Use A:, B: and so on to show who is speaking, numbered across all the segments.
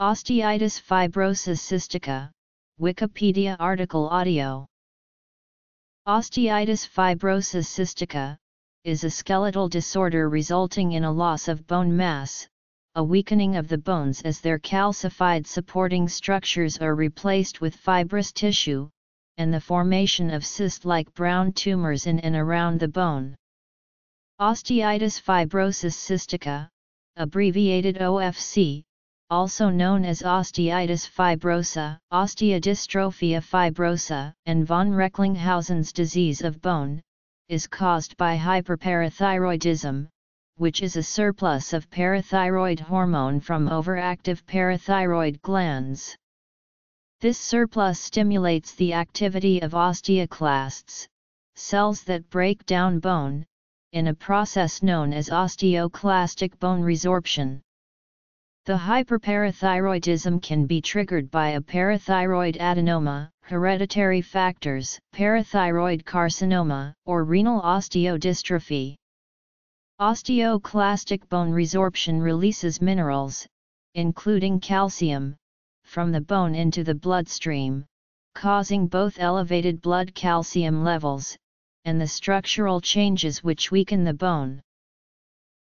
A: Osteitis fibrosa cystica, Wikipedia article audio. Osteitis fibrosa cystica is a skeletal disorder resulting in a loss of bone mass, a weakening of the bones as their calcified supporting structures are replaced with fibrous tissue, and the formation of cyst-like brown tumors in and around the bone. Osteitis fibrosa cystica, abbreviated OFC, also known as osteitis fibrosa, osteodystrophia fibrosa, and von Recklinghausen's disease of bone, is caused by hyperparathyroidism, which is a surplus of parathyroid hormone from overactive parathyroid glands. This surplus stimulates the activity of osteoclasts, cells that break down bone, in a process known as osteoclastic bone resorption. The hyperparathyroidism can be triggered by a parathyroid adenoma, hereditary factors, parathyroid carcinoma, or renal osteodystrophy. Osteoclastic bone resorption releases minerals, including calcium, from the bone into the bloodstream, causing both elevated blood calcium levels, and the structural changes which weaken the bone.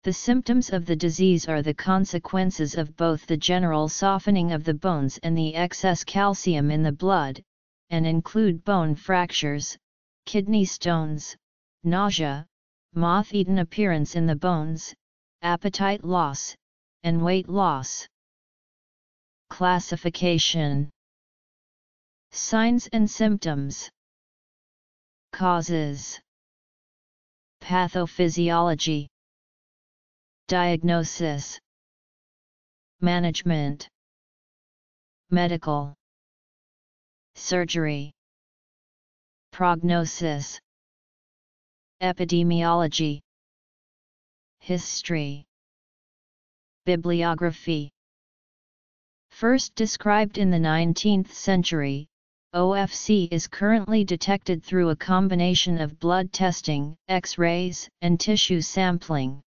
A: The symptoms of the disease are the consequences of both the general softening of the bones and the excess calcium in the blood, and include bone fractures, kidney stones, nausea, moth-eaten appearance in the bones, appetite loss, and weight loss. Classification. Signs and symptoms. Causes. Pathophysiology Diagnosis Management Medical Surgery Prognosis Epidemiology History Bibliography First described in the 19th century, OFC is currently detected through a combination of blood testing, X-rays, and tissue sampling.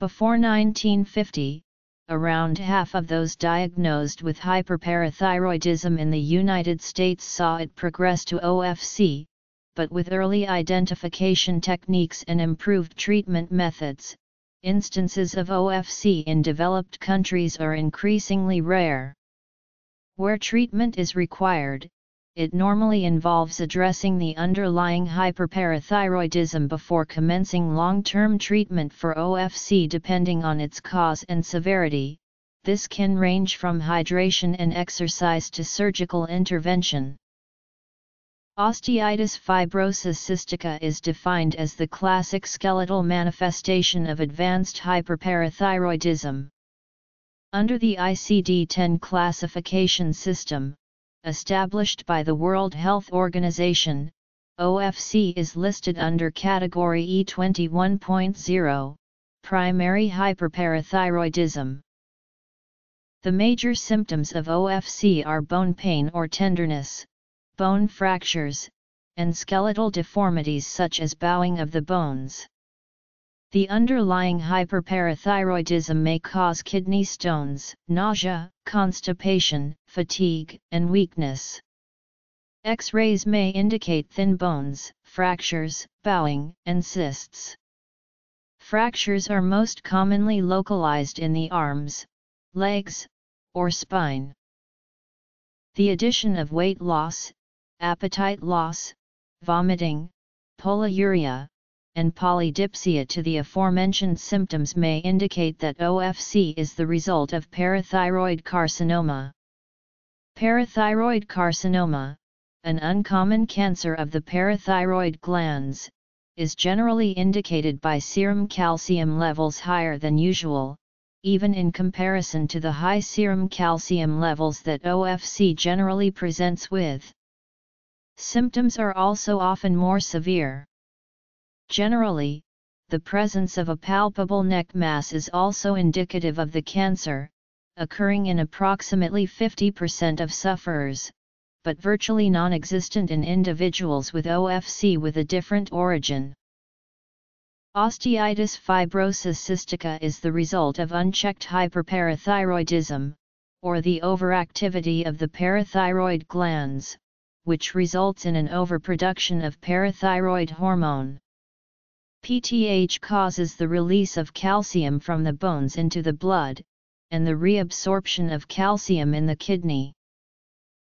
A: Before 1950, around half of those diagnosed with hyperparathyroidism in the United States saw it progress to OFC, but with early identification techniques and improved treatment methods, instances of OFC in developed countries are increasingly rare. Where treatment is required, it normally involves addressing the underlying hyperparathyroidism before commencing long-term treatment for OFC depending on its cause and severity. This can range from hydration and exercise to surgical intervention. Osteitis fibrosa cystica is defined as the classic skeletal manifestation of advanced hyperparathyroidism. Under the ICD-10 classification system, established by the World Health Organization, OFC is listed under category E21.0, primary hyperparathyroidism. The major symptoms of OFC are bone pain or tenderness, bone fractures, and skeletal deformities such as bowing of the bones. The underlying hyperparathyroidism may cause kidney stones, nausea, constipation, fatigue, and weakness. X-rays may indicate thin bones, fractures, bowing, and cysts. Fractures are most commonly localized in the arms, legs, or spine. The addition of weight loss, appetite loss, vomiting, polyuria, and polydipsia to the aforementioned symptoms may indicate that OFC is the result of parathyroid carcinoma. Parathyroid carcinoma, an uncommon cancer of the parathyroid glands, is generally indicated by serum calcium levels higher than usual, even in comparison to the high serum calcium levels that OFC generally presents with. Symptoms are also often more severe. Generally, the presence of a palpable neck mass is also indicative of the cancer, occurring in approximately 50% of sufferers, but virtually non-existent in individuals with OFC with a different origin. Osteitis fibrosa cystica is the result of unchecked hyperparathyroidism, or the overactivity of the parathyroid glands, which results in an overproduction of parathyroid hormone. PTH causes the release of calcium from the bones into the blood, and the reabsorption of calcium in the kidney.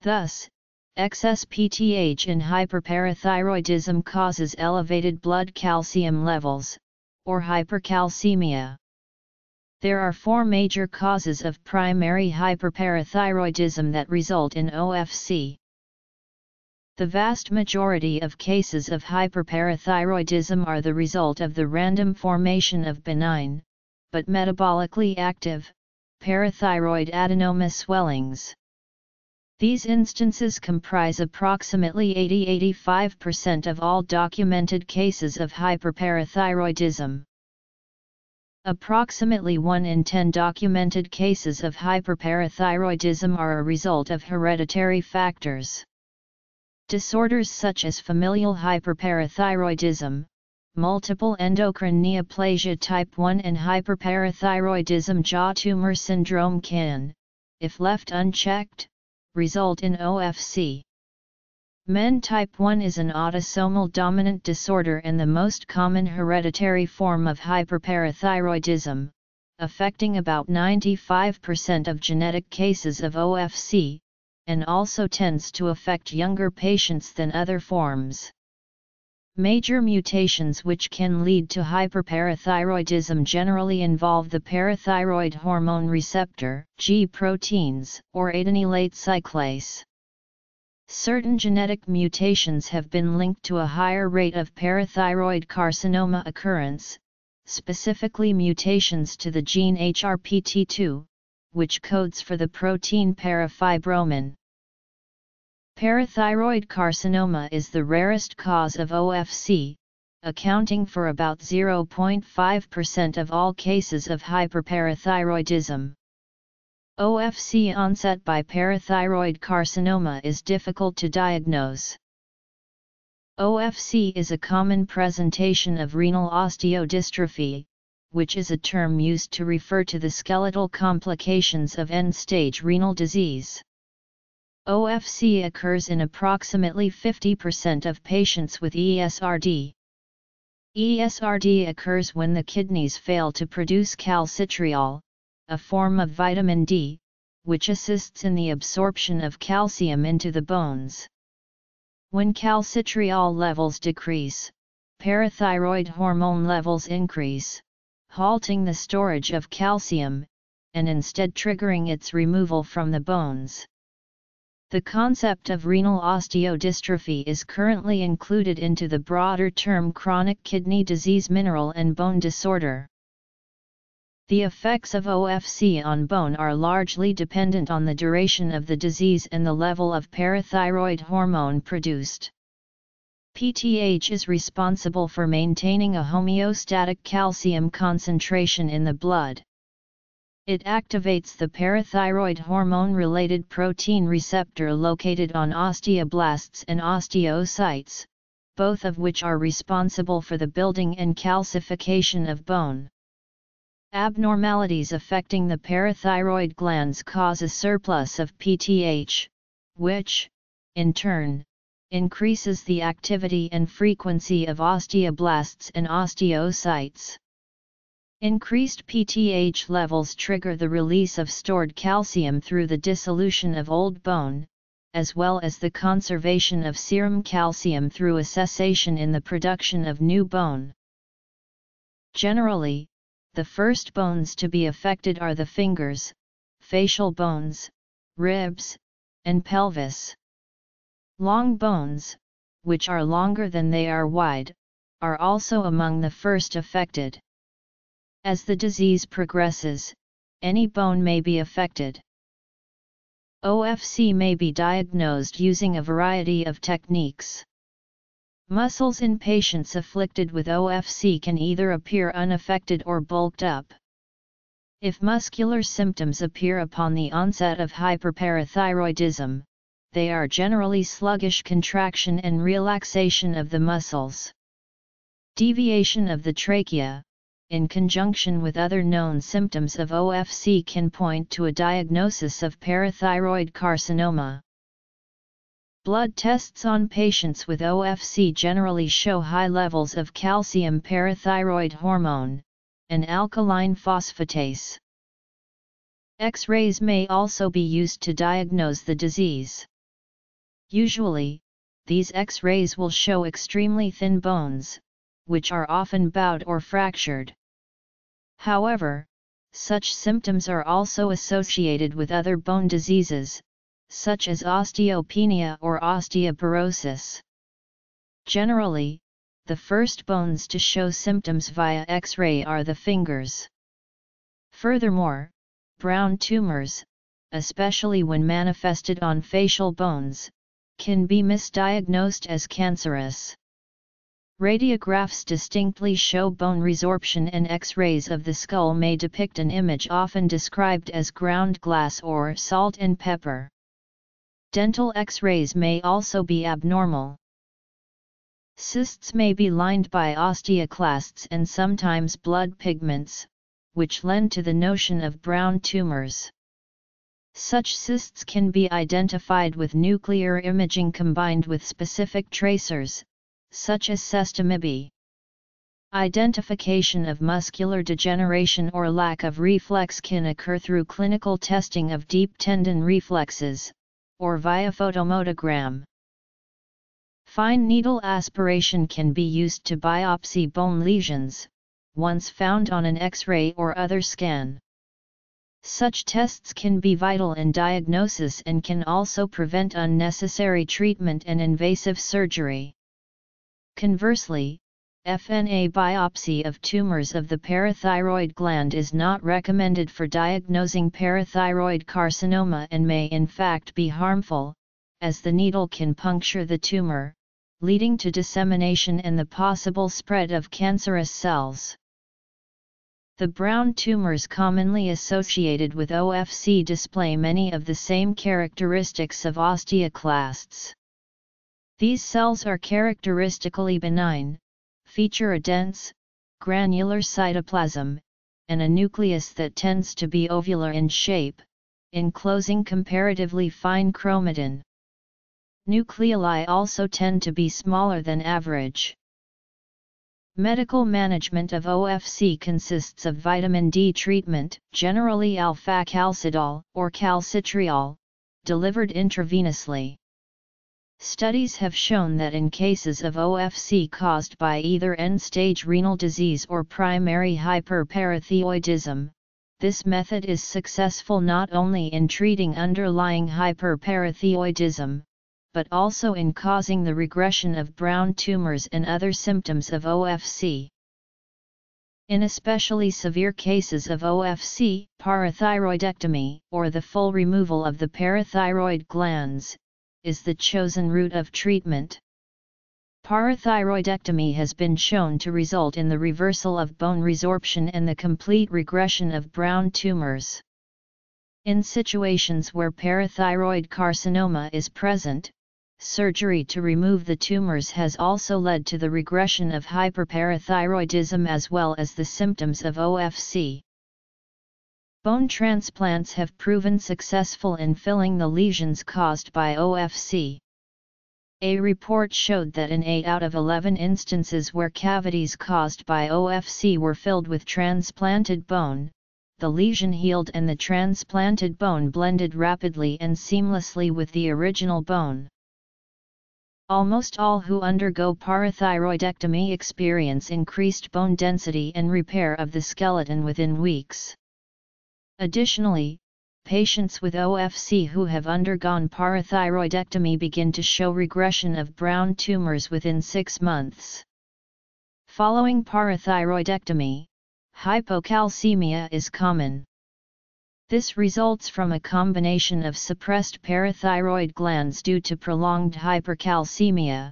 A: Thus, excess PTH in hyperparathyroidism causes elevated blood calcium levels, or hypercalcemia. There are four major causes of primary hyperparathyroidism that result in OFC. The vast majority of cases of hyperparathyroidism are the result of the random formation of benign, but metabolically active, parathyroid adenoma swellings. These instances comprise approximately 80-85% of all documented cases of hyperparathyroidism. Approximately 1 in 10 documented cases of hyperparathyroidism are a result of hereditary factors. Disorders such as familial hyperparathyroidism, multiple endocrine neoplasia type 1 and hyperparathyroidism jaw tumor syndrome can, if left unchecked, result in OFC. MEN type 1 is an autosomal dominant disorder and the most common hereditary form of hyperparathyroidism, affecting about 95% of genetic cases of OFC, and also tends to affect younger patients than other forms. Major mutations which can lead to hyperparathyroidism generally involve the parathyroid hormone receptor G proteins or adenylate cyclase. Certain genetic mutations have been linked to a higher rate of parathyroid carcinoma occurrence, specifically mutations to the gene HRPT2, which codes for the protein parafibromin. Parathyroid carcinoma is the rarest cause of OFC, accounting for about 0.5% of all cases of hyperparathyroidism. OFC onset by parathyroid carcinoma is difficult to diagnose. OFC is a common presentation of renal osteodystrophy, which is a term used to refer to the skeletal complications of end-stage renal disease. OFC occurs in approximately 50% of patients with ESRD. ESRD occurs when the kidneys fail to produce calcitriol, a form of vitamin D, which assists in the absorption of calcium into the bones. When calcitriol levels decrease, parathyroid hormone levels increase, halting the storage of calcium, and instead triggering its removal from the bones. The concept of renal osteodystrophy is currently included into the broader term chronic kidney disease mineral and bone disorder. The effects of OFC on bone are largely dependent on the duration of the disease and the level of parathyroid hormone produced. PTH is responsible for maintaining a homeostatic calcium concentration in the blood. It activates the parathyroid hormone-related protein receptor located on osteoblasts and osteocytes, both of which are responsible for the building and calcification of bone. Abnormalities affecting the parathyroid glands cause a surplus of PTH, which, in turn, increases the activity and frequency of osteoblasts and osteocytes. Increased PTH levels trigger the release of stored calcium through the dissolution of old bone, as well as the conservation of serum calcium through a cessation in the production of new bone. Generally, the first bones to be affected are the fingers, facial bones, ribs, and pelvis. Long bones, which are longer than they are wide, are also among the first affected. As the disease progresses, any bone may be affected. OFC may be diagnosed using a variety of techniques. Muscles in patients afflicted with OFC can either appear unaffected or bulked up. If muscular symptoms appear upon the onset of hyperparathyroidism, they are generally sluggish contraction and relaxation of the muscles. Deviation of the trachea, in conjunction with other known symptoms of OFC can point to a diagnosis of parathyroid carcinoma. Blood tests on patients with OFC generally show high levels of calcium parathyroid hormone, an alkaline phosphatase. X-rays may also be used to diagnose the disease. Usually, these X-rays will show extremely thin bones, which are often bowed or fractured. However, such symptoms are also associated with other bone diseases, such as osteopenia or osteoporosis. Generally, the first bones to show symptoms via X-ray are the fingers. Furthermore, brown tumors, especially when manifested on facial bones, can be misdiagnosed as cancerous. Radiographs distinctly show bone resorption and X-rays of the skull may depict an image often described as ground glass or salt and pepper. Dental X-rays may also be abnormal. Cysts may be lined by osteoclasts and sometimes blood pigments, which lend to the notion of brown tumors. Such cysts can be identified with nuclear imaging combined with specific tracers, such as sestamibi. Identification of muscular degeneration or lack of reflex can occur through clinical testing of deep tendon reflexes, or via photomotogram. Fine needle aspiration can be used to biopsy bone lesions, once found on an X-ray or other scan. Such tests can be vital in diagnosis and can also prevent unnecessary treatment and invasive surgery. Conversely, FNA biopsy of tumors of the parathyroid gland is not recommended for diagnosing parathyroid carcinoma and may in fact be harmful, as the needle can puncture the tumor, leading to dissemination and the possible spread of cancerous cells. The brown tumors commonly associated with OFC display many of the same characteristics of osteoclasts. These cells are characteristically benign, feature a dense, granular cytoplasm, and a nucleus that tends to be ovular in shape, enclosing comparatively fine chromatin. Nucleoli also tend to be smaller than average. Medical management of OFC consists of vitamin D treatment, generally alpha-calcidol or calcitriol, delivered intravenously. Studies have shown that in cases of OFC caused by either end-stage renal disease or primary hyperparathyroidism, this method is successful not only in treating underlying hyperparathyroidism, but also in causing the regression of brown tumors and other symptoms of OFC. In especially severe cases of OFC, parathyroidectomy, or the full removal of the parathyroid glands, is the chosen route of treatment. Parathyroidectomy has been shown to result in the reversal of bone resorption and the complete regression of brown tumors. In situations where parathyroid carcinoma is present, surgery to remove the tumors has also led to the regression of hyperparathyroidism as well as the symptoms of OFC. Bone transplants have proven successful in filling the lesions caused by OFC. A report showed that in 8 out of 11 instances where cavities caused by OFC were filled with transplanted bone, the lesion healed and the transplanted bone blended rapidly and seamlessly with the original bone. Almost all who undergo parathyroidectomy experience increased bone density and repair of the skeleton within weeks. Additionally, patients with OFC who have undergone parathyroidectomy begin to show regression of brown tumors within six months. Following parathyroidectomy, hypocalcemia is common. This results from a combination of suppressed parathyroid glands due to prolonged hypercalcemia,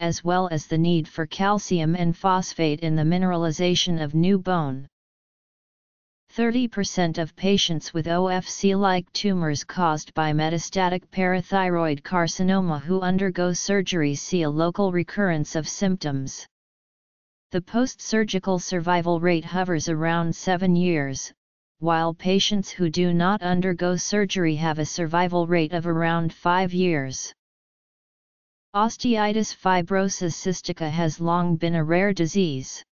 A: as well as the need for calcium and phosphate in the mineralization of new bone. 30% of patients with OFC-like tumors caused by metastatic parathyroid carcinoma who undergo surgery see a local recurrence of symptoms. The post-surgical survival rate hovers around 7 years, while patients who do not undergo surgery have a survival rate of around 5 years. Osteitis fibrosa cystica has long been a rare disease.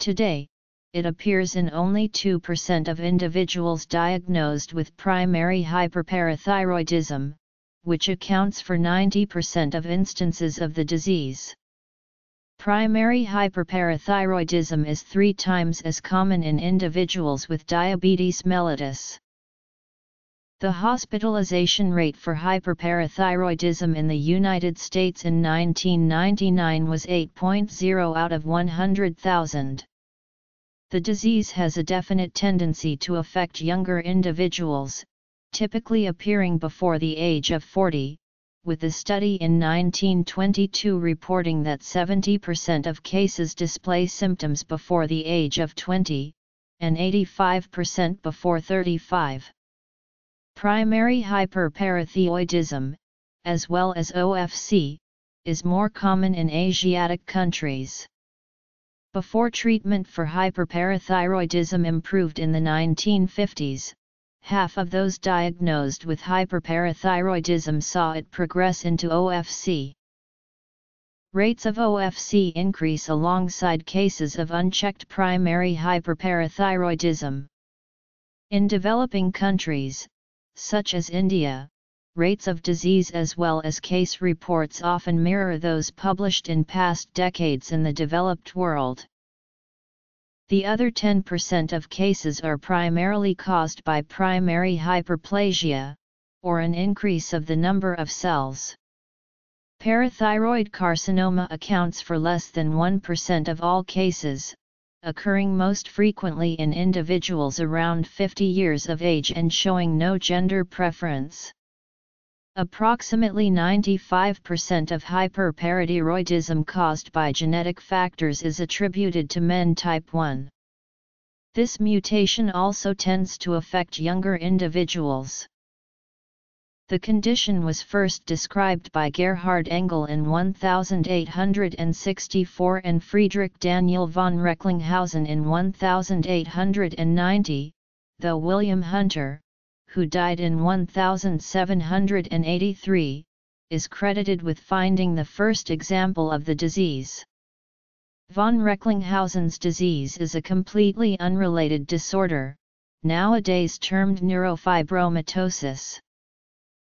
A: Today, it appears in only 2% of individuals diagnosed with primary hyperparathyroidism, which accounts for 90% of instances of the disease. Primary hyperparathyroidism is three times as common in individuals with diabetes mellitus. The hospitalization rate for hyperparathyroidism in the United States in 1999 was 8.0 out of 100,000. The disease has a definite tendency to affect younger individuals, typically appearing before the age of 40, with a study in 1922 reporting that 70% of cases display symptoms before the age of 20, and 85% before 35. Primary hyperparathyroidism, as well as OFC, is more common in Asiatic countries. Before treatment for hyperparathyroidism improved in the 1950s, half of those diagnosed with hyperparathyroidism saw it progress into OFC. Rates of OFC increase alongside cases of unchecked primary hyperparathyroidism. In developing countries, such as India, rates of disease as well as case reports often mirror those published in past decades in the developed world. The other 10% of cases are primarily caused by primary hyperplasia, or an increase of the number of cells. Parathyroid carcinoma accounts for less than 1% of all cases, occurring most frequently in individuals around 50 years of age and showing no gender preference. Approximately 95% of hyperparathyroidism caused by genetic factors is attributed to MEN type 1. This mutation also tends to affect younger individuals. The condition was first described by Gerhard Engel in 1864 and Friedrich Daniel von Recklinghausen in 1890, though William Hunter, who died in 1783, is credited with finding the first example of the disease. Von Recklinghausen's disease is a completely unrelated disorder, nowadays termed neurofibromatosis.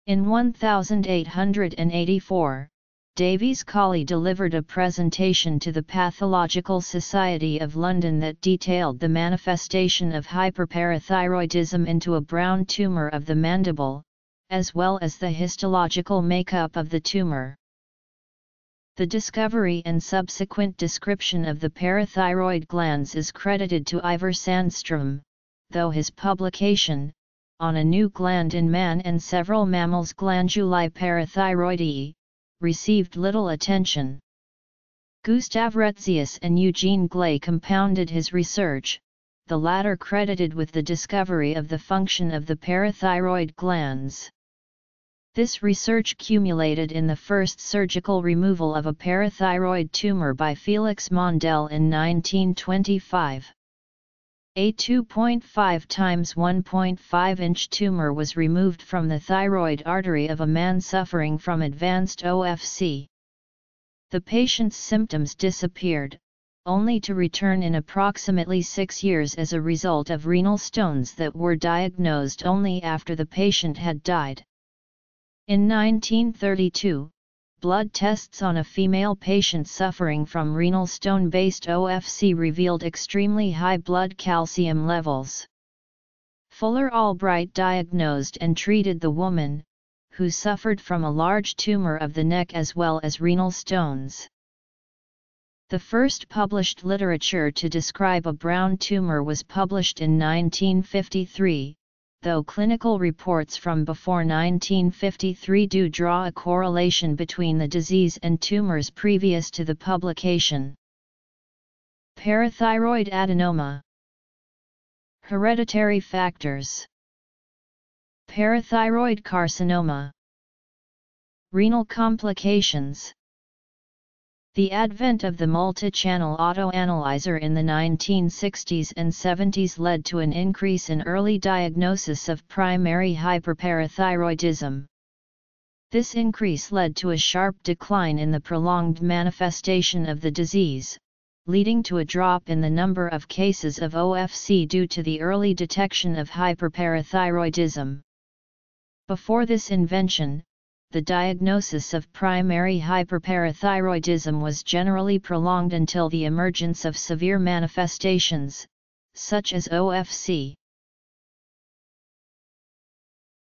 A: In 1884, Davies Colley delivered a presentation to the Pathological Society of London that detailed the manifestation of hyperparathyroidism into a brown tumour of the mandible, as well as the histological makeup of the tumour. The discovery and subsequent description of the parathyroid glands is credited to Ivar Sandstrom, though his publication, on a new gland in man and several mammals glandulae parathyroidii, received little attention. Gustav Retzius and Eugene Gley compounded his research, the latter credited with the discovery of the function of the parathyroid glands. This research culminated in the first surgical removal of a parathyroid tumor by Felix Mandl in 1925. A 2.5 times 1.5 inch tumor was removed from the thyroid artery of a man suffering from advanced OFC. The patient's symptoms disappeared, only to return in approximately six years as a result of renal stones that were diagnosed only after the patient had died. In 1932, blood tests on a female patient suffering from renal stone-based OFC revealed extremely high blood calcium levels. Fuller Albright diagnosed and treated the woman, who suffered from a large tumor of the neck as well as renal stones. The first published literature to describe a brown tumor was published in 1953, though clinical reports from before 1953 do draw a correlation between the disease and tumors previous to the publication. Parathyroid adenoma. Hereditary factors. Parathyroid carcinoma. Renal complications The advent of the multi-channel autoanalyzer in the 1960s and 70s led to an increase in early diagnosis of primary hyperparathyroidism. This increase led to a sharp decline in the prolonged manifestation of the disease, leading to a drop in the number of cases of OFC due to the early detection of hyperparathyroidism. Before this invention, the diagnosis of primary hyperparathyroidism was generally prolonged until the emergence of severe manifestations, such as OFC.